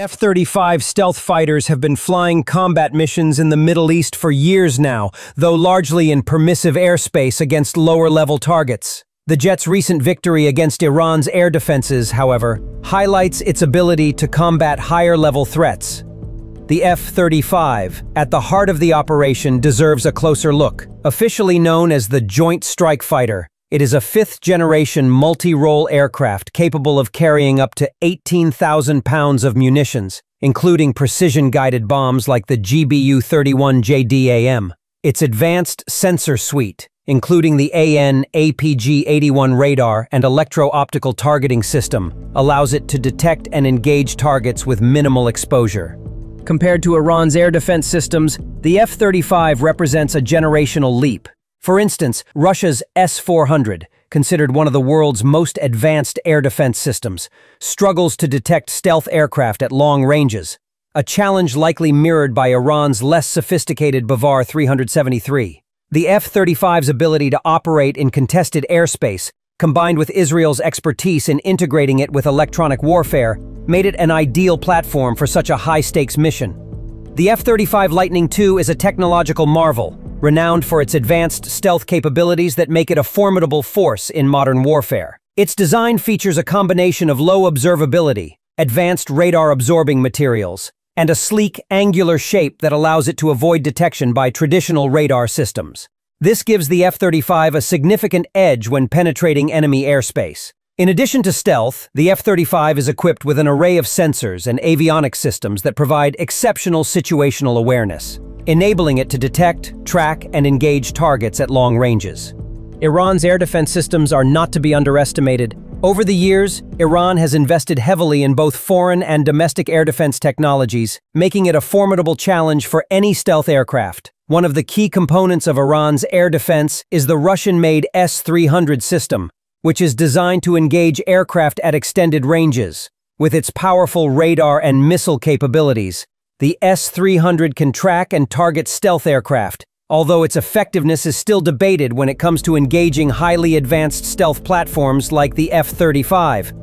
F-35 stealth fighters have been flying combat missions in the Middle East for years now, though largely in permissive airspace against lower-level targets. The jet's recent victory against Iran's air defenses, however, highlights its ability to combat higher-level threats. The F-35, at the heart of the operation, deserves a closer look. Officially known as the Joint Strike Fighter, it is a fifth-generation multi-role aircraft capable of carrying up to 18,000 pounds of munitions, including precision-guided bombs like the GBU-31JDAM. Its advanced sensor suite, including the AN APG-81 radar and electro-optical targeting system, allows it to detect and engage targets with minimal exposure. Compared to Iran's air defense systems, the F-35 represents a generational leap. For instance, Russia's S-400, considered one of the world's most advanced air defense systems, struggles to detect stealth aircraft at long ranges, a challenge likely mirrored by Iran's less sophisticated Bavar 373. The F-35's ability to operate in contested airspace, combined with Israel's expertise in integrating it with electronic warfare, made it an ideal platform for such a high-stakes mission. The F-35 Lightning II is a technological marvel, renowned for its advanced stealth capabilities that make it a formidable force in modern warfare. Its design features a combination of low observability, advanced radar-absorbing materials, and a sleek, angular shape that allows it to avoid detection by traditional radar systems. This gives the F-35 a significant edge when penetrating enemy airspace. In addition to stealth, the F-35 is equipped with an array of sensors and avionics systems that provide exceptional situational awareness enabling it to detect, track, and engage targets at long ranges. Iran's air defense systems are not to be underestimated. Over the years, Iran has invested heavily in both foreign and domestic air defense technologies, making it a formidable challenge for any stealth aircraft. One of the key components of Iran's air defense is the Russian-made S-300 system, which is designed to engage aircraft at extended ranges. With its powerful radar and missile capabilities, the S-300 can track and target stealth aircraft, although its effectiveness is still debated when it comes to engaging highly advanced stealth platforms like the F-35.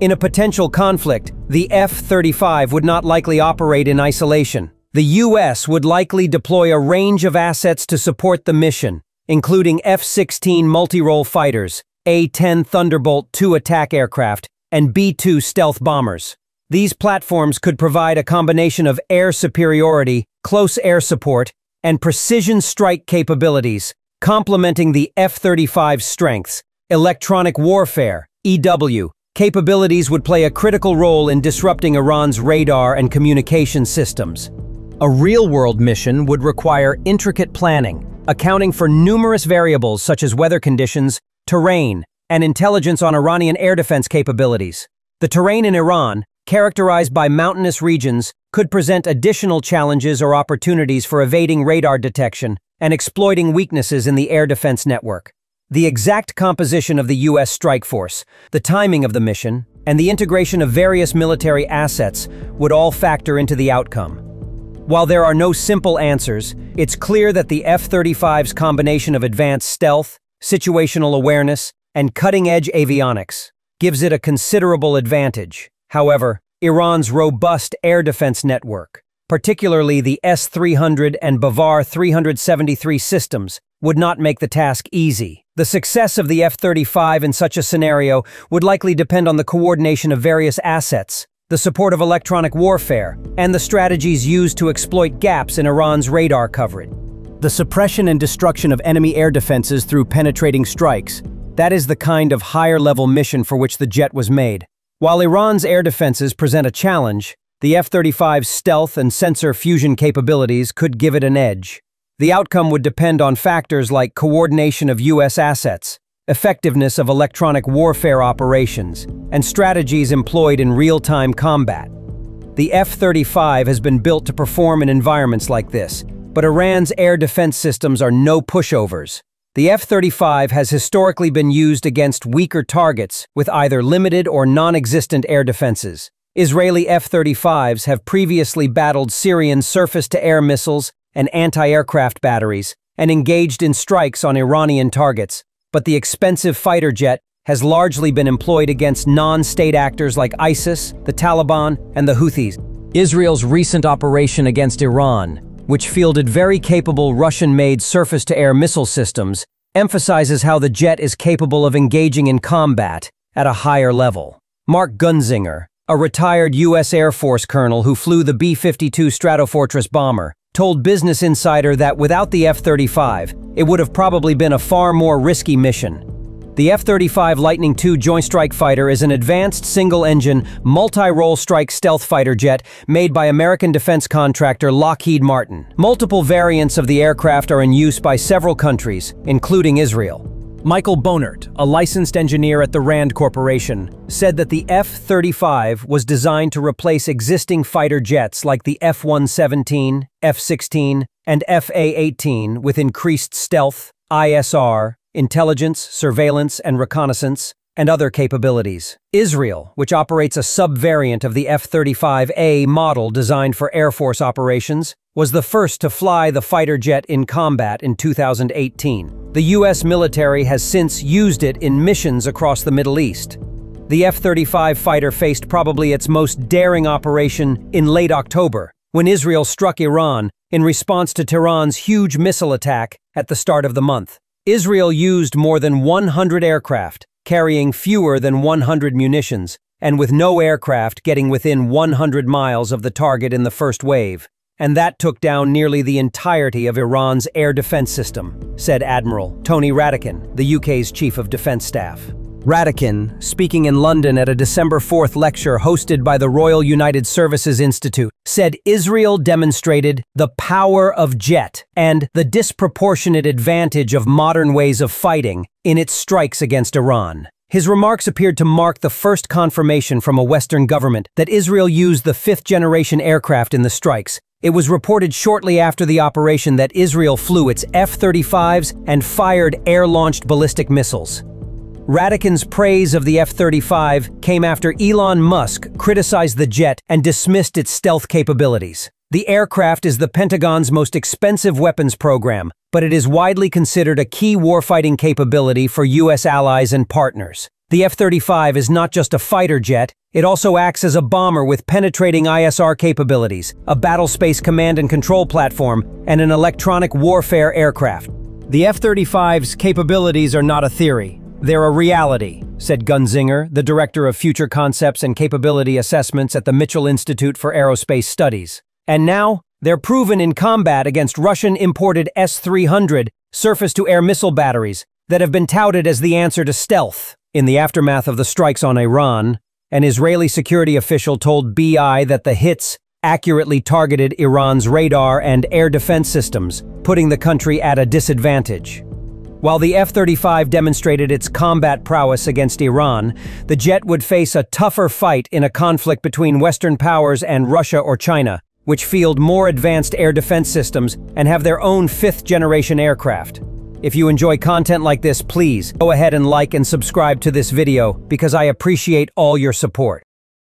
In a potential conflict, the F-35 would not likely operate in isolation. The U.S. would likely deploy a range of assets to support the mission, including F-16 multi-role fighters, A-10 Thunderbolt II attack aircraft, and B-2 stealth bombers. These platforms could provide a combination of air superiority, close air support, and precision strike capabilities, complementing the F-35's strengths. Electronic warfare, EW, capabilities would play a critical role in disrupting Iran's radar and communication systems. A real-world mission would require intricate planning, accounting for numerous variables such as weather conditions, terrain, and intelligence on Iranian air defense capabilities. The terrain in Iran, characterized by mountainous regions, could present additional challenges or opportunities for evading radar detection and exploiting weaknesses in the air defense network. The exact composition of the U.S. strike force, the timing of the mission, and the integration of various military assets would all factor into the outcome. While there are no simple answers, it's clear that the F-35's combination of advanced stealth, situational awareness, and cutting-edge avionics gives it a considerable advantage. However, Iran's robust air defense network, particularly the S-300 and Bavar 373 systems, would not make the task easy. The success of the F-35 in such a scenario would likely depend on the coordination of various assets, the support of electronic warfare, and the strategies used to exploit gaps in Iran's radar coverage. The suppression and destruction of enemy air defenses through penetrating strikes, that is the kind of higher-level mission for which the jet was made. While Iran's air defenses present a challenge, the F-35's stealth and sensor fusion capabilities could give it an edge. The outcome would depend on factors like coordination of U.S. assets, effectiveness of electronic warfare operations, and strategies employed in real-time combat. The F-35 has been built to perform in environments like this, but Iran's air defense systems are no pushovers. The F-35 has historically been used against weaker targets with either limited or non-existent air defenses. Israeli F-35s have previously battled Syrian surface-to-air missiles and anti-aircraft batteries and engaged in strikes on Iranian targets, but the expensive fighter jet has largely been employed against non-state actors like ISIS, the Taliban, and the Houthis. Israel's recent operation against Iran, which fielded very capable Russian-made surface-to-air missile systems, emphasizes how the jet is capable of engaging in combat at a higher level. Mark Gunzinger, a retired U.S. Air Force colonel who flew the B-52 Stratofortress bomber, told Business Insider that without the F-35, it would have probably been a far more risky mission. The F-35 Lightning II Joint Strike Fighter is an advanced single-engine, multi-role strike stealth fighter jet made by American defense contractor Lockheed Martin. Multiple variants of the aircraft are in use by several countries, including Israel. Michael Bohnert, a licensed engineer at the RAND Corporation, said that the F-35 was designed to replace existing fighter jets like the F-117, F-16, and F-A-18 with increased stealth, ISR, intelligence, surveillance, and reconnaissance, and other capabilities. Israel, which operates a sub-variant of the F-35A model designed for Air Force operations, was the first to fly the fighter jet in combat in 2018. The U.S. military has since used it in missions across the Middle East. The F-35 fighter faced probably its most daring operation in late October, when Israel struck Iran in response to Tehran's huge missile attack at the start of the month. Israel used more than 100 aircraft, carrying fewer than 100 munitions, and with no aircraft getting within 100 miles of the target in the first wave and that took down nearly the entirety of Iran's air defense system, said Admiral Tony Radakin, the UK's Chief of Defense Staff. Radakin, speaking in London at a December 4th lecture hosted by the Royal United Services Institute, said Israel demonstrated the power of jet and the disproportionate advantage of modern ways of fighting in its strikes against Iran. His remarks appeared to mark the first confirmation from a Western government that Israel used the fifth-generation aircraft in the strikes, it was reported shortly after the operation that Israel flew its F-35s and fired air-launched ballistic missiles. Radakin's praise of the F-35 came after Elon Musk criticized the jet and dismissed its stealth capabilities. The aircraft is the Pentagon's most expensive weapons program, but it is widely considered a key warfighting capability for U.S. allies and partners. The F-35 is not just a fighter jet, it also acts as a bomber with penetrating ISR capabilities, a battlespace command and control platform, and an electronic warfare aircraft. The F-35's capabilities are not a theory, they're a reality, said Gunzinger, the director of Future Concepts and Capability Assessments at the Mitchell Institute for Aerospace Studies. And now, they're proven in combat against Russian-imported S-300 surface-to-air missile batteries that have been touted as the answer to stealth. In the aftermath of the strikes on Iran, an Israeli security official told BI that the hits accurately targeted Iran's radar and air defense systems, putting the country at a disadvantage. While the F-35 demonstrated its combat prowess against Iran, the jet would face a tougher fight in a conflict between Western powers and Russia or China, which field more advanced air defense systems and have their own fifth-generation aircraft. If you enjoy content like this, please go ahead and like and subscribe to this video because I appreciate all your support.